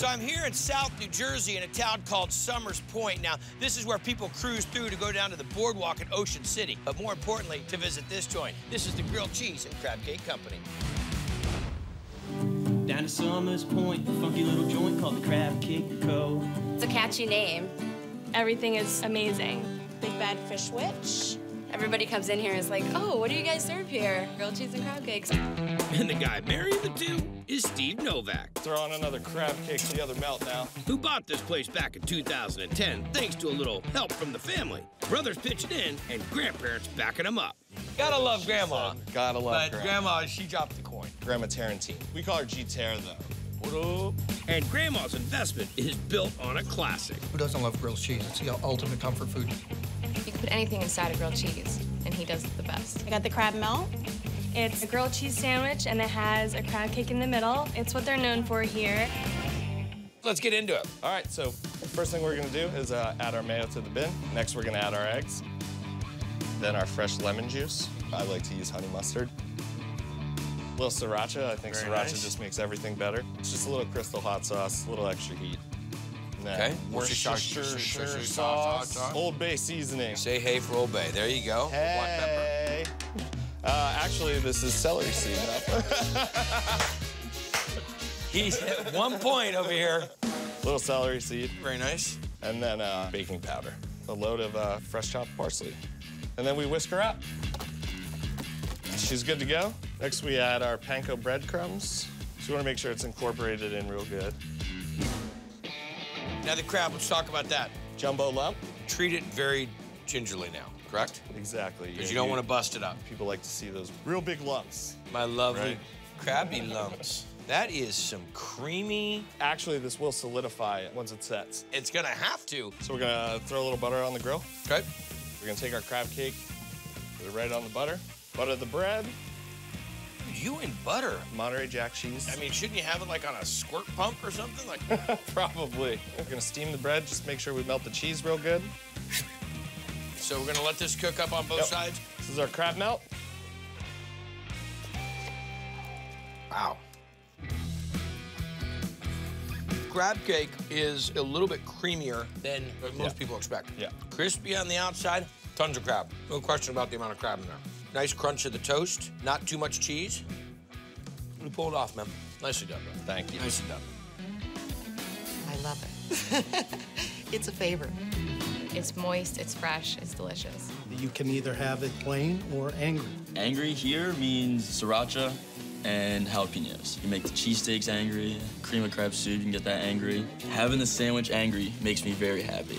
So I'm here in South New Jersey in a town called Somers Point. Now, this is where people cruise through to go down to the boardwalk in Ocean City, but more importantly, to visit this joint. This is the Grilled Cheese and Crab Cake Company. Down to Somers Point, a funky little joint called the Crab Cake Co. It's a catchy name. Everything is amazing. Big Bad Fish Witch. Everybody comes in here and is like, oh, what do you guys serve here? Grilled cheese and crab cakes. And the guy marrying the two is Steve Novak, Throw on another crab cake to the other melt now. who bought this place back in 2010 thanks to a little help from the family. Brothers pitching in and grandparents backing them up. Gotta love Grandma. Gotta love But Grandma. Grandma, she dropped the coin. Grandma Tarantine. We call her G-Tear, though. And Grandma's investment is built on a classic. Who doesn't love grilled cheese? It's the ultimate comfort food. You can put anything inside a grilled cheese, and he does it the best. I got the crab melt. It's a grilled cheese sandwich, and it has a crab cake in the middle. It's what they're known for here. Let's get into it. All right, so first thing we're gonna do is uh, add our mayo to the bin. Next, we're gonna add our eggs. Then our fresh lemon juice. I like to use honey mustard. A little sriracha. I think Very sriracha nice. just makes everything better. It's just a little crystal hot sauce, a little extra heat. Then Okay. Worcestershire sauce, Old Bay seasoning. Say hey for Old Bay. There you go. Black pepper. Hey. Uh, actually, this is celery seed. He's at one point over here. little celery seed. Very nice. And then uh, baking powder. A load of uh, fresh chopped parsley. And then we whisk her up. She's good to go. Next, we add our panko breadcrumbs. So we want to make sure it's incorporated in real good. Now the crab, let's talk about that. Jumbo lump. Treat it very gingerly now, correct? Exactly. Because you don't want to bust it up. People like to see those real big lumps. My lovely Right. crabby lumps. That is some creamy. Actually, this will solidify once it sets. It's gonna have to. So we're gonna throw a little butter on the grill. Okay. We're gonna take our crab cake, put it right on the butter, butter the bread, You and butter. Monterey Jack cheese. I mean, shouldn't you have it like on a squirt pump or something? Like, Probably. We're gonna steam the bread, just make sure we melt the cheese real good. so we're gonna let this cook up on both Yep. sides. This is our crab melt. Wow. Crab cake is a little bit creamier than most Yeah. people expect. Yeah. Crispy on the outside, tons of crab. No question about the amount of crab in there. Nice crunch of the toast, not too much cheese. You pulled off, man. Nicely done, bro. Thank you. Nicely done. I love it. it's a favorite. It's moist, it's fresh, it's delicious. You can either have it plain or angry. Angry here means sriracha and jalapenos. You make the cheesesteaks angry, cream of crab soup, you can get that angry. Having the sandwich angry makes me very happy.